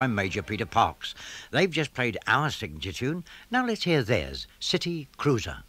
I'm Major Peter Parkes. They've just played our signature tune. Now let's hear theirs, City Cruiser.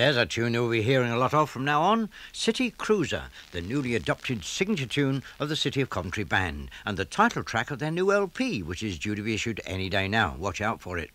There's a tune you'll be hearing a lot of from now on City Cruiser, the newly adopted signature tune of the City of Coventry Band, and the title track of their new LP, which is due to be issued any day now. Watch out for it.